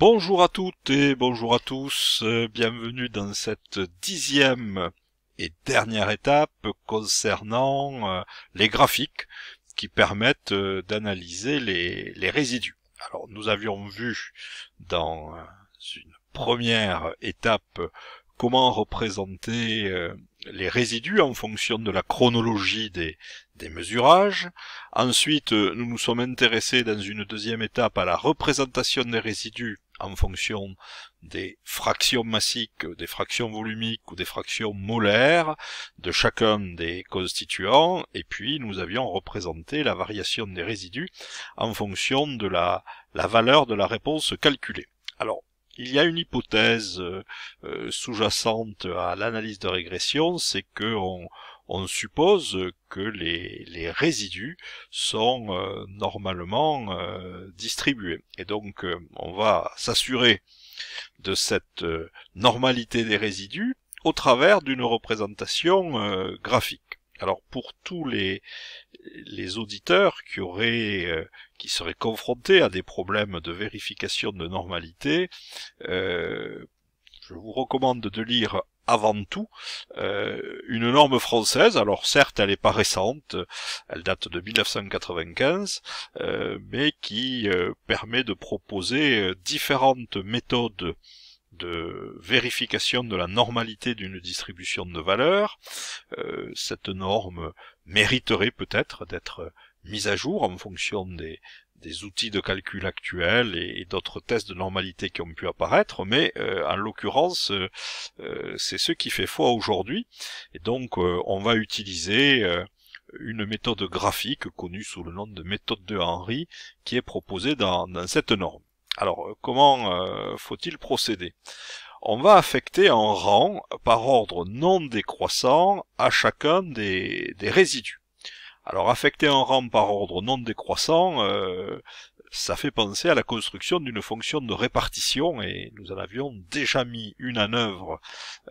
Bonjour à toutes et bonjour à tous, euh, bienvenue dans cette dixième et dernière étape concernant euh, les graphiques qui permettent euh, d'analyser les, résidus. Alors nous avions vu dans une première étape comment représenter les résidus en fonction de la chronologie des, des mesurages. Ensuite, nous nous sommes intéressés dans une deuxième étape à la représentation des résidus en fonction des fractions massiques, des fractions volumiques ou des fractions molaires de chacun des constituants, et puis nous avions représenté la variation des résidus en fonction de la, valeur de la réponse calculée. Alors, il y a une hypothèse euh, sous-jacente à l'analyse de régression, c'est que on, suppose que les, résidus sont euh, normalement euh, distribués. Et donc on va s'assurer de cette normalité des résidus au travers d'une représentation graphique. Alors pour tous les, les auditeurs qui auraient euh, qui seraient confrontés à des problèmes de vérification de normalité, euh, je vous recommande de lire avant tout euh, une norme française. Alors certes, elle n'est pas récente, elle date de 1995, mais qui permet de proposer différentes méthodes de vérification de la normalité d'une distribution de valeurs. Euh, cette norme mériterait peut-être d'être mise à jour en fonction des, outils de calcul actuels et, d'autres tests de normalité qui ont pu apparaître, mais euh, en l'occurrence, euh, c'est ce qui fait foi aujourd'hui, et donc on va utiliser une méthode graphique connue sous le nom de méthode de Henry qui est proposée dans cette norme. Alors, euh, comment euh, faut-il procéder? On va affecter un rang par ordre non décroissant à chacun des, résidus. Alors, affecter un rang par ordre non décroissant, euh, ça fait penser à la construction d'une fonction de répartition et nous en avions déjà mis une en œuvre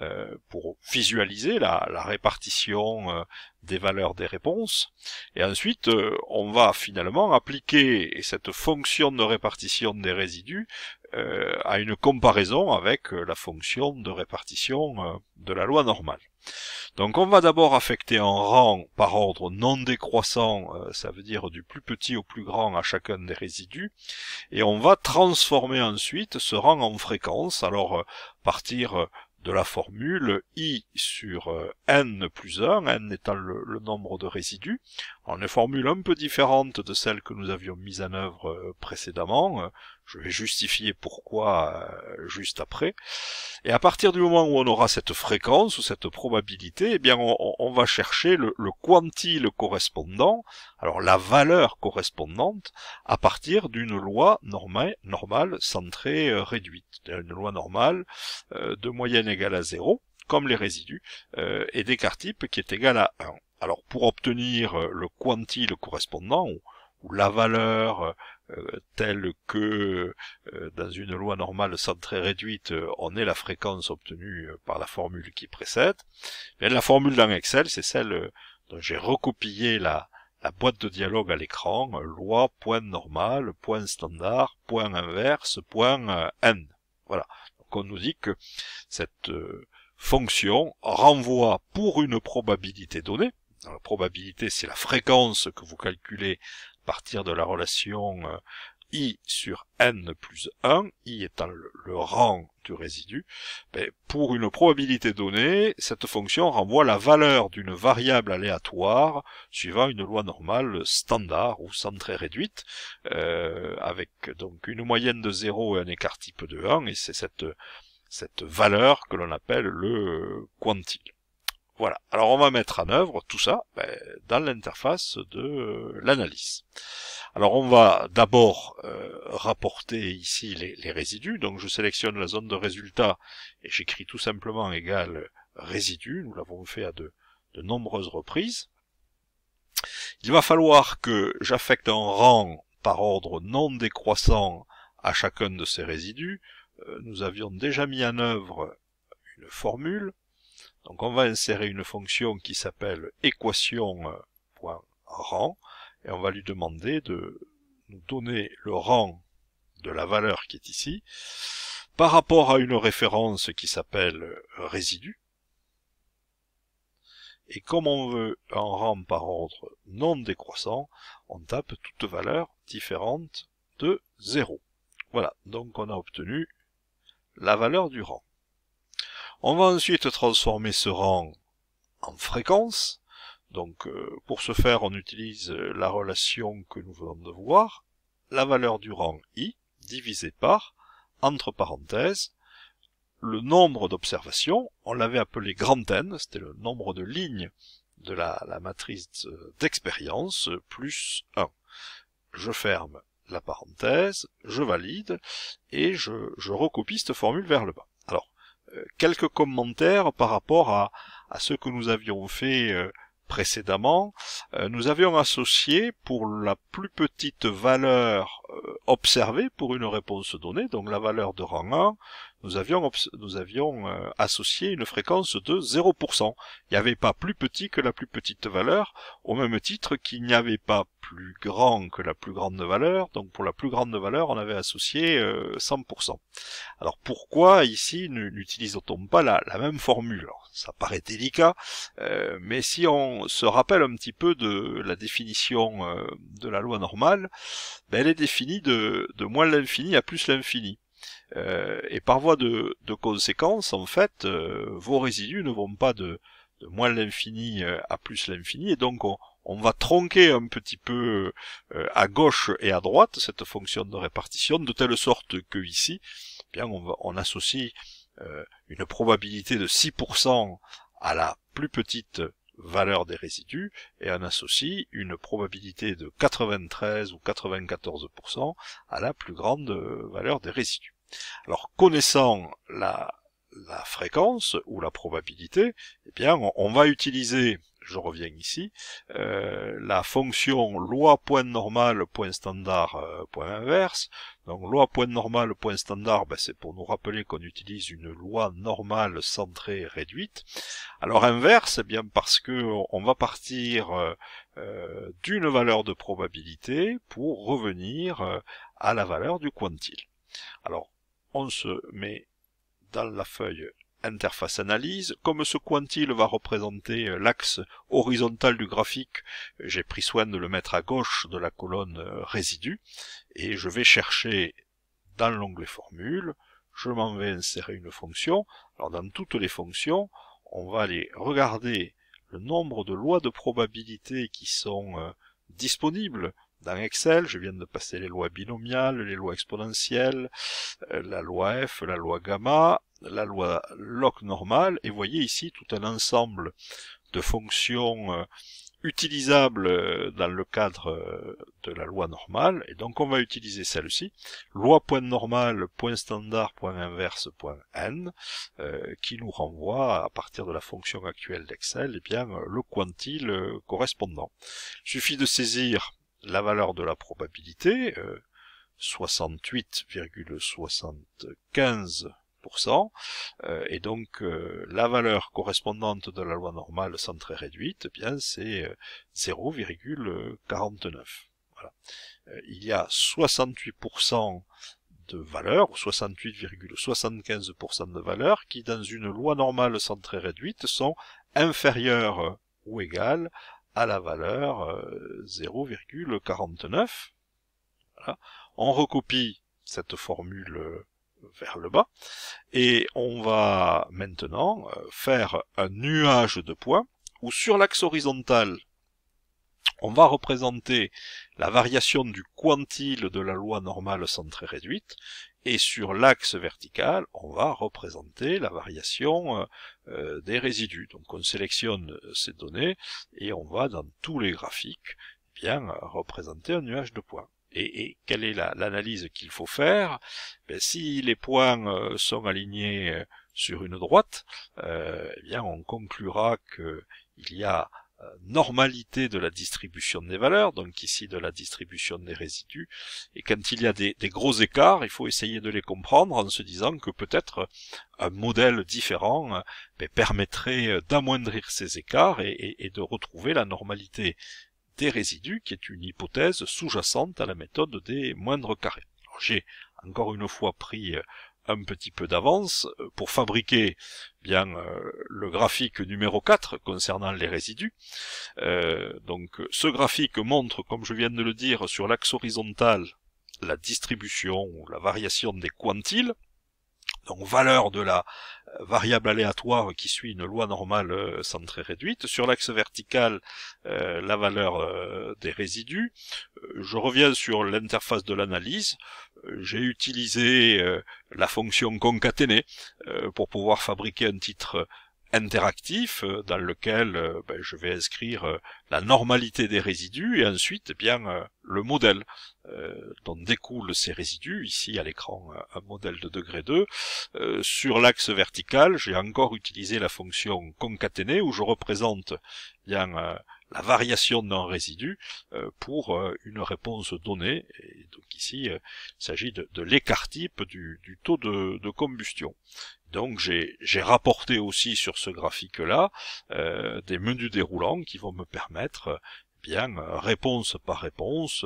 euh, pour visualiser la, répartition euh, des valeurs des réponses et ensuite on va finalement appliquer cette fonction de répartition des résidus à une comparaison avec la fonction de répartition de la loi normale. Donc on va d'abord affecter un rang par ordre non décroissant, euh, ça veut dire du plus petit au plus grand à chacun des résidus, et on va transformer ensuite ce rang en fréquence, alors euh, partir euh, de la formule i sur n plus 1, n étant le, nombre de résidus, en une formule un peu différente de celle que nous avions mise en œuvre précédemment, je vais justifier pourquoi euh, juste après. Et à partir du moment où on aura cette fréquence ou cette probabilité, eh bien on, va chercher le, quantile correspondant, alors la valeur correspondante, à partir d'une loi normale, normale centrée euh, réduite. Une loi normale euh, de moyenne égale à 0, comme les résidus, et d'écart type qui est égal à 1. Alors pour obtenir le quantile correspondant, la valeur euh, telle que euh, dans une loi normale centrée réduite, euh, on ait la fréquence obtenue par la formule qui précède. Mais la formule dans Excel, c'est celle dont j'ai recopié la, la boîte de dialogue à l'écran, loi, point normal, point standard, point inverse, point n. Voilà. Donc on nous dit que cette fonction renvoie pour une probabilité donnée, la probabilité c'est la fréquence que vous calculez partir de la relation euh, i sur n plus 1, i étant le, rang du résidu, ben, pour une probabilité donnée, cette fonction renvoie la valeur d'une variable aléatoire suivant une loi normale standard ou centrée réduite, euh, avec donc une moyenne de 0 et un écart type de 1, et c'est cette, cette valeur que l'on appelle le quantile. Voilà. Alors on va mettre en œuvre tout ça ben, dans l'interface de l'analyse. Alors on va d'abord euh, rapporter ici les, résidus. Donc je sélectionne la zone de résultat et j'écris tout simplement égal résidu. Nous l'avons fait à de, de nombreuses reprises. Il va falloir que j'affecte un rang par ordre non décroissant à chacun de ces résidus. Euh, nous avions déjà mis en œuvre une formule donc on va insérer une fonction qui s'appelle équation.rang et on va lui demander de nous donner le rang de la valeur qui est ici, par rapport à une référence qui s'appelle résidu. Et comme on veut un rang par ordre non décroissant, on tape toute valeur différente de 0. Voilà, donc on a obtenu la valeur du rang. On va ensuite transformer ce rang en fréquence. Donc euh, pour ce faire, on utilise la relation que nous venons de voir, la valeur du rang i divisé par entre parenthèses, le nombre d'observations, on l'avait appelé grand N, c'était le nombre de lignes de la, matrice d'expérience, plus 1. Je ferme la parenthèse, je valide, et je, recopie cette formule vers le bas. Euh, quelques commentaires par rapport à, ce que nous avions fait euh, précédemment, euh, nous avions associé pour la plus petite valeur observée pour une réponse donnée, donc la valeur de rang 1, nous avions, euh, associé une fréquence de 0%. Il n'y avait pas plus petit que la plus petite valeur, au même titre qu'il n'y avait pas plus grand que la plus grande valeur, donc pour la plus grande valeur, on avait associé 100%. Alors pourquoi ici n'utilise-t-on pas la, même formule? Ça paraît délicat, mais si on se rappelle un petit peu de la définition de la loi normale, ben elle est définie de, de moins l'infini à plus l'infini. Euh, et par voie de, de conséquence, en fait, euh, vos résidus ne vont pas de, de moins l'infini euh, à plus l'infini, et donc on, on, va tronquer un petit peu à gauche et à droite cette fonction de répartition, de telle sorte que ici, eh bien on, va, on associe une probabilité de 6% à la plus petite valeur des résidus et on associe une probabilité de 93 ou 94% à la plus grande valeur des résidus. Alors connaissant la, la fréquence ou la probabilité, eh bien on, va utiliser je reviens ici, euh, la fonction loi point normal point standard euh, point inverse. Donc loi point normal point standard, ben, c'est pour nous rappeler qu'on utilise une loi normale centrée réduite. Alors inverse, eh bien parce que on va partir euh, d'une valeur de probabilité pour revenir à la valeur du quantile. Alors on se met dans la feuille interface analyse. Comme ce quantile va représenter l'axe horizontal du graphique, j'ai pris soin de le mettre à gauche de la colonne résidu, et je vais chercher dans l'onglet formule, je m'en vais insérer une fonction. Alors dans toutes les fonctions, on va aller regarder le nombre de lois de probabilité qui sont euh, disponibles dans Excel, je viens de passer les lois binomiales, les lois exponentielles, euh, la loi F, la loi gamma, la loi log normale, et voyez ici tout un ensemble de fonctions euh, utilisables euh, dans le cadre de la loi normale, et donc on va utiliser celle-ci, loi point point standard, point inverse, point n, qui nous renvoie à partir de la fonction actuelle d'Excel, eh bien le quantile correspondant. Il suffit de saisir la valeur de la probabilité, 68,75%, euh, euh, et donc euh, la valeur correspondante de la loi normale centrée réduite, eh bien c'est 0,49. Voilà. il y a 68% de valeur, ou 68,75% de valeur, qui dans une loi normale centrée réduite sont inférieures ou égales à la valeur 0,49. Euh, on recopie cette formule euh, vers le bas et on va maintenant euh, faire un nuage de points où sur l'axe horizontal on va représenter la variation du quantile de la loi normale centrée réduite, et sur l'axe vertical, on va représenter la variation euh, euh, des résidus. Donc on sélectionne ces données, et on va dans tous les graphiques bien représenter un nuage de points. Et, quelle est l'analyse qu'il faut faire? Ben, Si les points euh, sont alignés sur une droite, eh bien on conclura qu'il y a euh, normalité de la distribution des valeurs, donc ici de la distribution des résidus, et quand il y a des, gros écarts, il faut essayer de les comprendre en se disant que peut-être un modèle différent euh, ben, permettrait euh, d'amoindrir ces écarts et, de retrouver la normalité des résidus, qui est une hypothèse sous-jacente à la méthode des moindres carrés. J'ai encore une fois pris un petit peu d'avance pour fabriquer bien le graphique numéro 4 concernant les résidus. donc ce graphique montre, comme je viens de le dire, sur l'axe horizontal la distribution ou la variation des quantiles, donc valeur de la euh, variable aléatoire qui suit une loi normale euh, centrée réduite. Sur l'axe vertical, euh, la valeur des résidus. je reviens sur l'interface de l'analyse. J'ai utilisé la fonction concaténée pour pouvoir fabriquer un titre interactif euh, dans lequel euh, ben, je vais inscrire euh, la normalité des résidus et ensuite eh bien le modèle dont découlent ces résidus, ici à l'écran un modèle de degré 2. sur l'axe vertical, j'ai encore utilisé la fonction concaténée où je représente bien la variation d'un résidu pour une réponse donnée. Et donc ici, il s'agit de, l'écart type du, taux de, de combustion. Donc j'ai rapporté aussi sur ce graphique-là euh, des menus déroulants qui vont me permettre euh, bien réponse par réponse,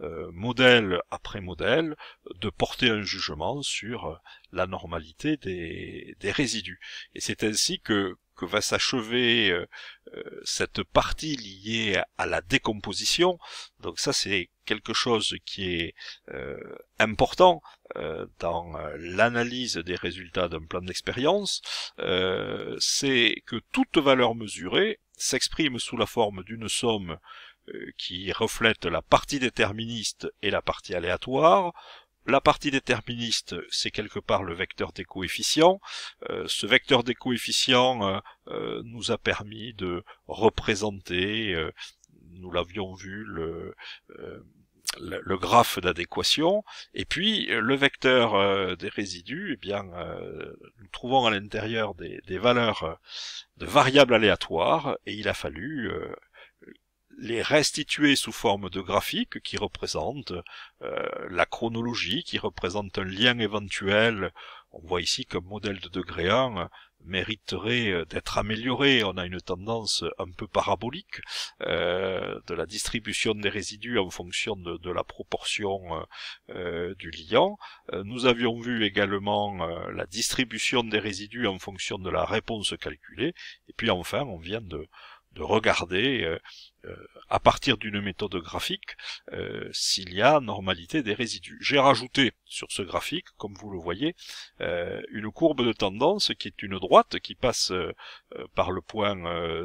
euh, modèle après modèle, de porter un jugement sur la normalité des, des résidus. Et c'est ainsi que, que va s'achever cette partie liée à la décomposition. Donc ça c'est quelque chose qui est important euh, dans euh, l'analyse des résultats d'un plan d'expérience, euh, c'est que toute valeur mesurée s'exprime sous la forme d'une somme qui reflète la partie déterministe et la partie aléatoire, la partie déterministe, c'est quelque part le vecteur des coefficients. ce vecteur des coefficients nous a permis de représenter, nous l'avions vu, le, graphe d'adéquation, et puis euh, le vecteur euh, des résidus, eh bien, euh, nous trouvons à l'intérieur des, valeurs de variables aléatoires, et il a fallu les restituer sous forme de graphiques qui représentent la chronologie, qui représentent un lien éventuel. On voit ici comme modèle de degré 1 mériterait euh, d'être amélioré. On a une tendance un peu parabolique euh, de la distribution des résidus en fonction de, la proportion euh, du liant. nous avions vu également la distribution des résidus en fonction de la réponse calculée. Et puis enfin, on vient de, de regarder euh, à partir d'une méthode graphique euh, s'il y a normalité des résidus. J'ai rajouté sur ce graphique, comme vous le voyez, euh, une courbe de tendance qui est une droite qui passe par le point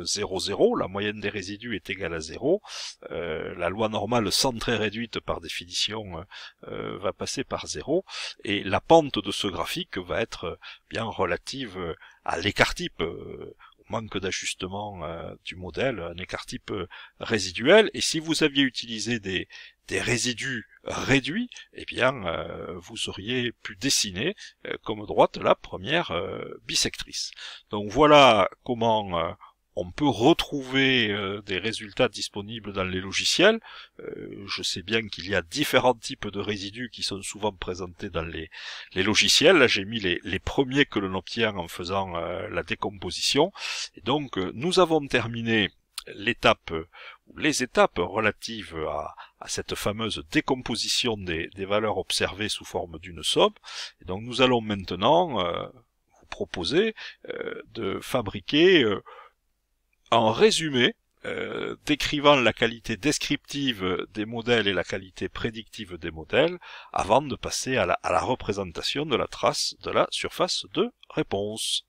0, 0, la moyenne des résidus est égale à 0, la loi normale centrée réduite par définition va passer par 0, et la pente de ce graphique va être bien relative à l'écart type manque d'ajustement euh, du modèle, un écart type euh, résiduel. Et si vous aviez utilisé des, résidus réduits, eh bien, euh, vous auriez pu dessiner comme droite la première bisectrice. Donc voilà comment on peut retrouver euh, des résultats disponibles dans les logiciels. Euh, je sais bien qu'il y a différents types de résidus qui sont souvent présentés dans les, logiciels. Là, j'ai mis les, premiers que l'on obtient en faisant euh, la décomposition. Et donc, nous avons terminé l'étape ou les étapes relatives à, cette fameuse décomposition des, des, valeurs observées sous forme d'une somme. Et donc, nous allons maintenant vous proposer de fabriquer en résumé, euh, décrivant la qualité descriptive des modèles et la qualité prédictive des modèles, avant de passer à la représentation de la trace de la surface de réponse.